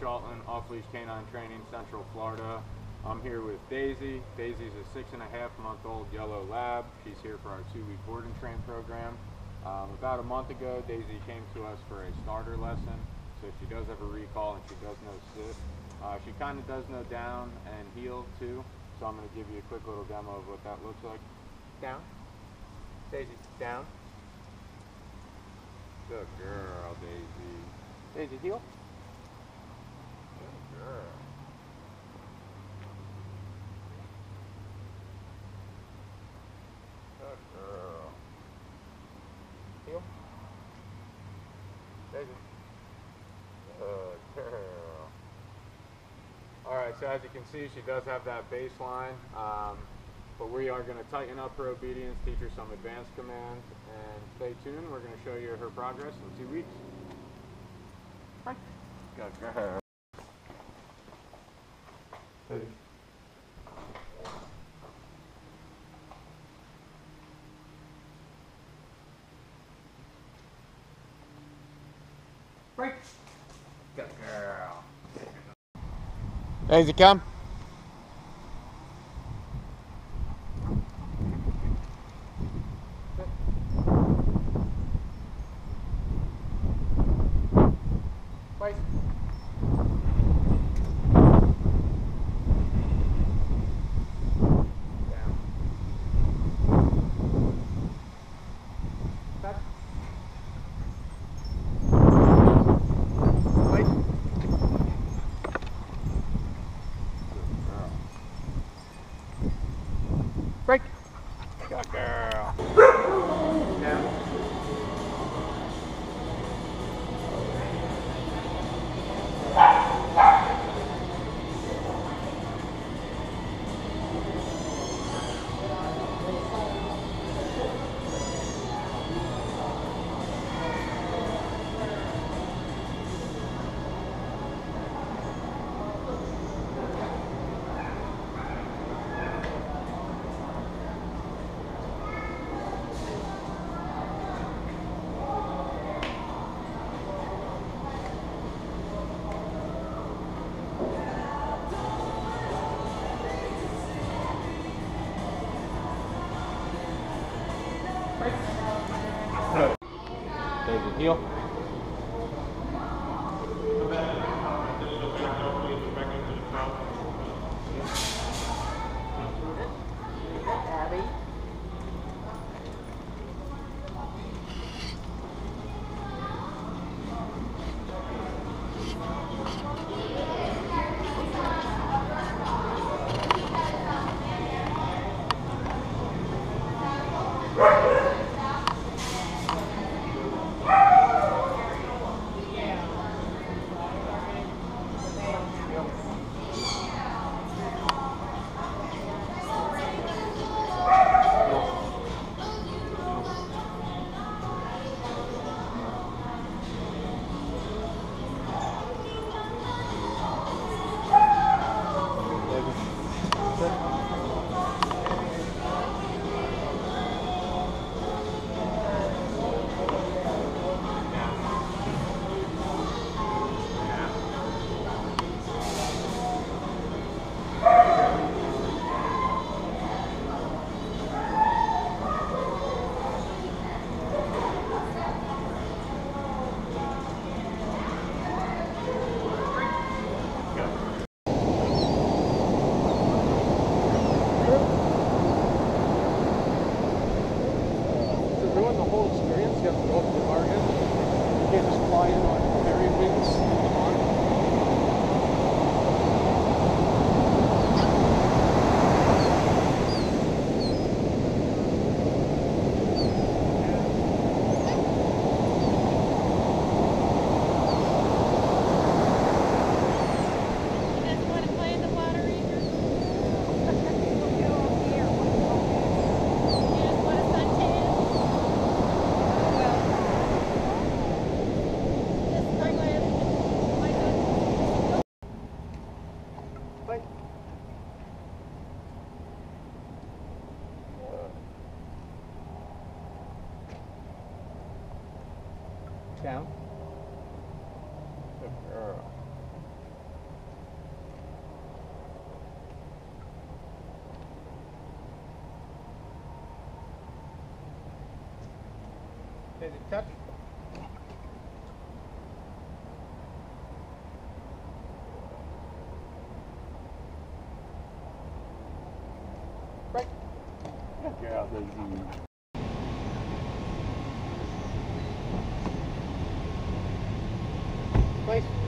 Shalton, Off Leash Canine Training, Central Florida. I'm here with Daisy. Daisy's a six and a half month old yellow lab. She's here for our two week board and train program. Um, about a month ago, Daisy came to us for a starter lesson. So she does have a recall and she does know sit. Uh, she kind of does know down and heel too. So I'm going to give you a quick little demo of what that looks like. Down. Daisy, down. Good girl, Daisy. Daisy, heel. Girl. Good girl. Heel. Daisy. Good girl. Alright, so as you can see, she does have that baseline. Um, but we are going to tighten up her obedience, teach her some advanced commands, and stay tuned. We're going to show you her progress in two weeks. Bye. Good girl. Daisy. Break. Good girl. Daisy, come. Daisy, heel. Abby. down. Good girl. Did it touch? Right. Look out, the life.